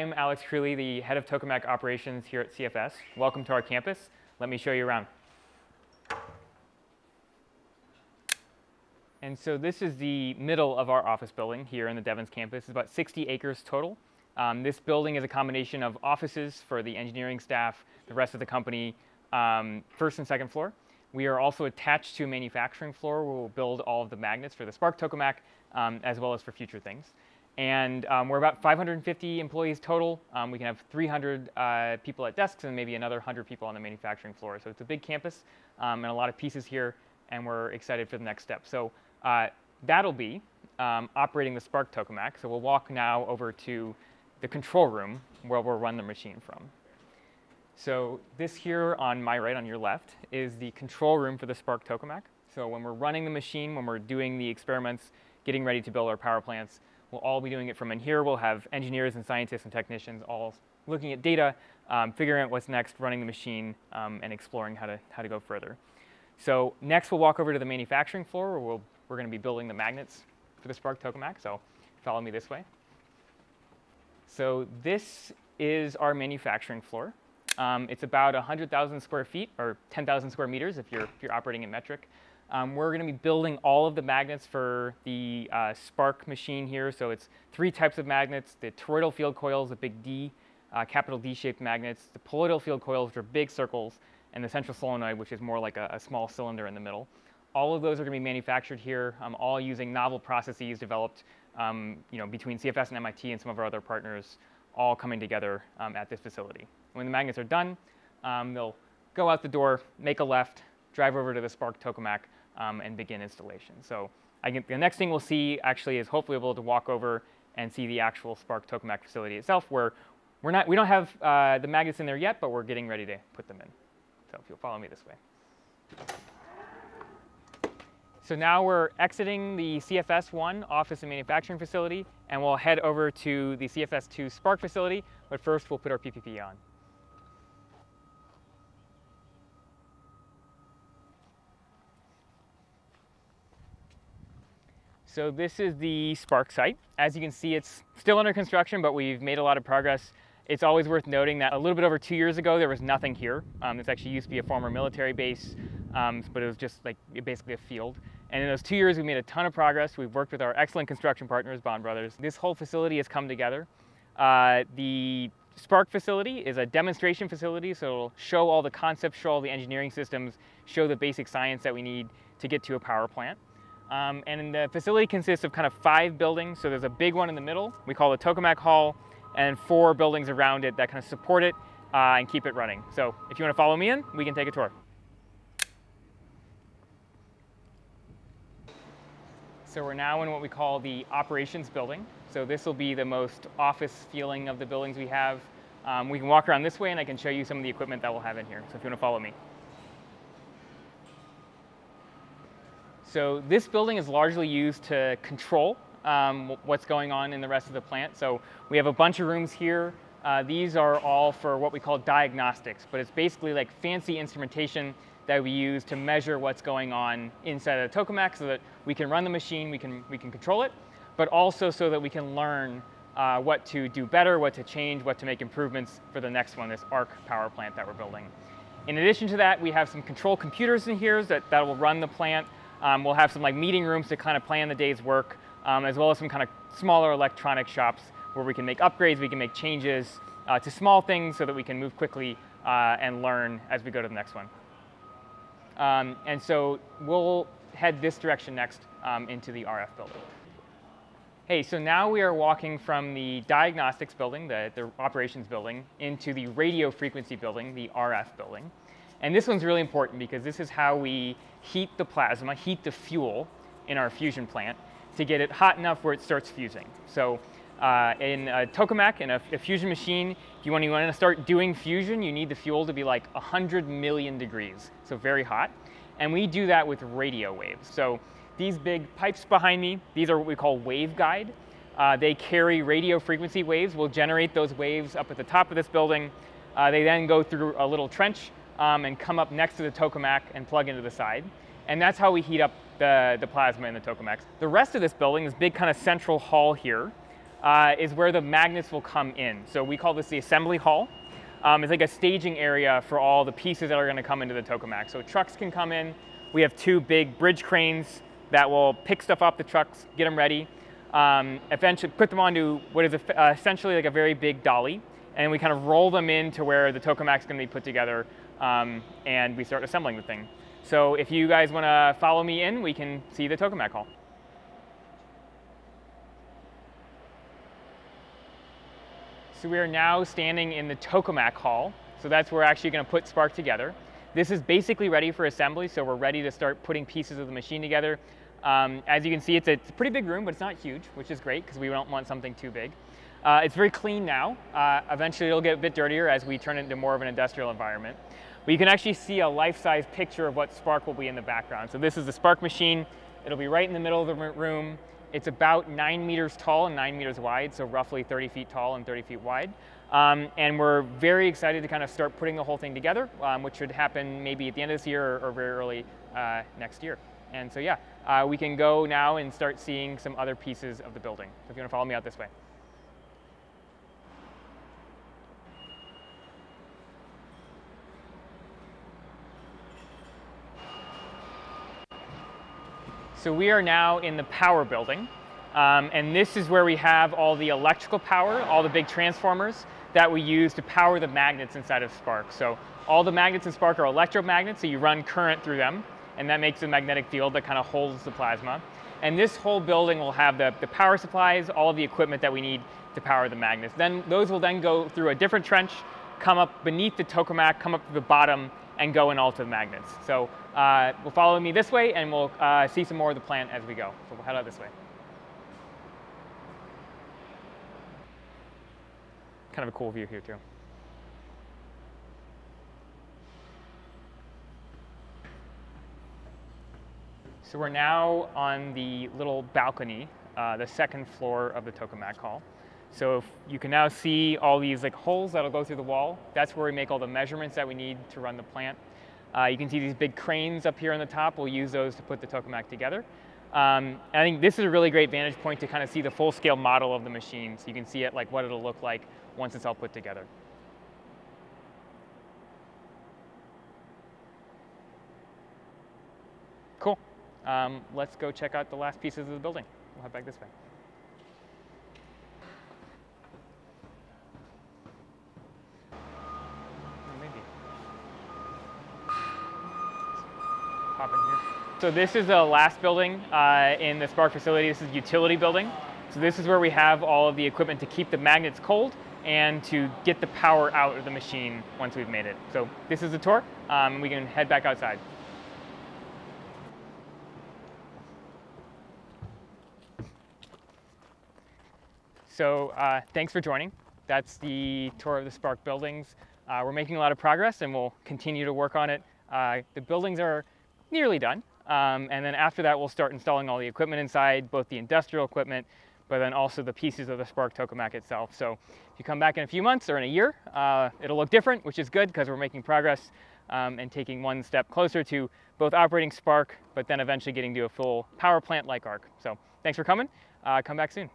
I'm Alex Creely, the head of tokamak operations here at CFS. Welcome to our campus. Let me show you around. And so this is the middle of our office building here in the Devens campus. It's about 60 acres total. Um, this building is a combination of offices for the engineering staff, the rest of the company, um, first and second floor. We are also attached to a manufacturing floor where we'll build all of the magnets for the SPARC tokamak, um, as well as for future things. And um, we're about 550 employees total. Um, we can have 300 uh, people at desks and maybe another 100 people on the manufacturing floor. So it's a big campus um, and a lot of pieces here, and we're excited for the next step. So uh, that'll be um, operating the SPARC tokamak. So we'll walk now over to the control room where we'll run the machine from. So this here on my right, on your left, is the control room for the SPARC tokamak. So when we're running the machine, when we're doing the experiments, getting ready to build our power plants, we'll all be doing it from in here. We'll have engineers and scientists and technicians all looking at data, um, figuring out what's next, running the machine, um, and exploring how to, how to go further. So next we'll walk over to the manufacturing floor where we'll, we're going to be building the magnets for the SPARC tokamak. So follow me this way. So this is our manufacturing floor. Um, it's about 100,000 square feet or 10,000 square meters if you're, if you're operating in metric. Um, we're going to be building all of the magnets for the uh, SPARC machine here. So it's three types of magnets, the toroidal field coils, the big D, uh, capital D-shaped magnets, the poloidal field coils, which are big circles, and the central solenoid, which is more like a, a small cylinder in the middle. All of those are going to be manufactured here, um, all using novel processes developed um, you know, between CFS and MIT and some of our other partners all coming together um, at this facility. When the magnets are done, um, they'll go out the door, make a left, drive over to the SPARC tokamak, um, and begin installation. So the next thing we'll see actually is hopefully able to walk over and see the actual SPARC tokamak facility itself where we're not, we don't have uh, the magnets in there yet, but we're getting ready to put them in. So if you'll follow me this way. So now we're exiting the CFS1 office and manufacturing facility, and we'll head over to the CFS2 SPARC facility, but first we'll put our PPE on. So this is the SPARC site. As you can see, it's still under construction, but we've made a lot of progress. It's always worth noting that a little bit over two years ago, there was nothing here. Um, this actually used to be a former military base, um, but it was just like basically a field. And in those two years, we made a ton of progress. We've worked with our excellent construction partners, Bond Brothers. This whole facility has come together. Uh, the SPARC facility is a demonstration facility, so it'll show all the concepts, show all the engineering systems, show the basic science that we need to get to a power plant. Um, and the facility consists of kind of five buildings. So there's a big one in the middle, we call the Tokamak Hall, and four buildings around it that kind of support it uh, and keep it running. So if you want to follow me in, we can take a tour. So we're now in what we call the operations building. So this will be the most office feeling of the buildings we have. Um, we can walk around this way and I can show you some of the equipment that we'll have in here. So if you want to follow me. So this building is largely used to control um, what's going on in the rest of the plant. So we have a bunch of rooms here. Uh, these are all for what we call diagnostics, but it's basically like fancy instrumentation that we use to measure what's going on inside of the tokamak so that we can run the machine, we can, we can control it, but also so that we can learn uh, what to do better, what to change, what to make improvements for the next one, this ARC power plant that we're building. In addition to that, we have some control computers in here that, that will run the plant. Um, we'll have some like meeting rooms to kind of plan the day's work, um, as well as some kind of smaller electronic shops where we can make upgrades, we can make changes uh, to small things so that we can move quickly uh, and learn as we go to the next one. Um, and so we'll head this direction next um, into the RF building. Hey, so now we are walking from the diagnostics building, the, the operations building, into the radio frequency building, the RF building. And this one's really important because this is how we heat the plasma, heat the fuel in our fusion plant to get it hot enough where it starts fusing. So uh, in a tokamak, in a, a, fusion machine, if you want, you want to start doing fusion, you need the fuel to be like 100 million degrees, so very hot. And we do that with radio waves. So these big pipes behind me, these are what we call waveguide. Uh, they carry radio frequency waves. We'll generate those waves up at the top of this building. Uh, they then go through a little trench um, and come up next to the tokamak and plug into the side. And that's how we heat up the, the plasma in the tokamaks. The rest of this building, this big kind of central hall here, uh, is where the magnets will come in. So we call this the assembly hall. Um, it's like a staging area for all the pieces that are going to come into the tokamak. So trucks can come in. We have two big bridge cranes that will pick stuff off the trucks, get them ready, um, eventually put them onto what is uh, essentially like a very big dolly, and we kind of roll them in to where the tokamak is going to be put together, um, and we start assembling the thing. So if you guys want to follow me in, we can see the tokamak hall. So we are now standing in the tokamak hall. So that's where we're actually going to put SPARC together. This is basically ready for assembly, so we're ready to start putting pieces of the machine together. Um, as you can see, it's a, it's a, pretty big room, but it's not huge, which is great because we don't want something too big. Uh, it's very clean now. Uh, eventually it'll get a bit dirtier as we turn it into more of an industrial environment. But you can actually see a life-size picture of what SPARC will be in the background. So this is the SPARC machine. It'll be right in the middle of the room. It's about nine meters tall and nine meters wide, so roughly 30 feet tall and 30 feet wide. Um, and we're very excited to kind of start putting the whole thing together, um, which should happen maybe at the end of this year or, or very early uh, next year. And so yeah, uh, we can go now and start seeing some other pieces of the building. So if you want to follow me out this way. So we are now in the power building. Um, and this is where we have all the electrical power, all the big transformers that we use to power the magnets inside of SPARC. So all the magnets in SPARC are electromagnets, so you run current through them, and that makes a magnetic field that kind of holds the plasma. And this whole building will have the, the power supplies, all the equipment that we need to power the magnets. Then those will then go through a different trench, come up beneath the tokamak, come up to the bottom, and go in all to the magnets. So uh, will follow me this way and we'll uh, see some more of the plant as we go. So we'll head out this way. Kind of a cool view here too. So we're now on the little balcony, uh, the second floor of the tokamak hall. So you can now see all these like holes that'll go through the wall. That's where we make all the measurements that we need to run the plant. Uh, you can see these big cranes up here on the top. We'll use those to put the tokamak together. Um, I think this is a really great vantage point to kind of see the full scale model of the machine. So you can see it like what it'll look like once it's all put together. Cool. Um, let's go check out the last pieces of the building. We'll head back this way. Hop in here. So this is the last building uh, in the SPARC facility. This is utility building. So this is where we have all of the equipment to keep the magnets cold and to get the power out of the machine once we've made it. So this is the tour. Um, we can head back outside. So uh, thanks for joining. That's the tour of the SPARC buildings. Uh, we're making a lot of progress and we'll continue to work on it. Uh, the buildings are nearly done. Um, and then after that, we'll start installing all the equipment inside, both the industrial equipment, but then also the pieces of the SPARC tokamak itself. So if you come back in a few months or in a year, uh, it'll look different, which is good because we're making progress um, and taking one step closer to both operating SPARC, but then eventually getting to a full power plant like ARC. So thanks for coming. Uh, come back soon.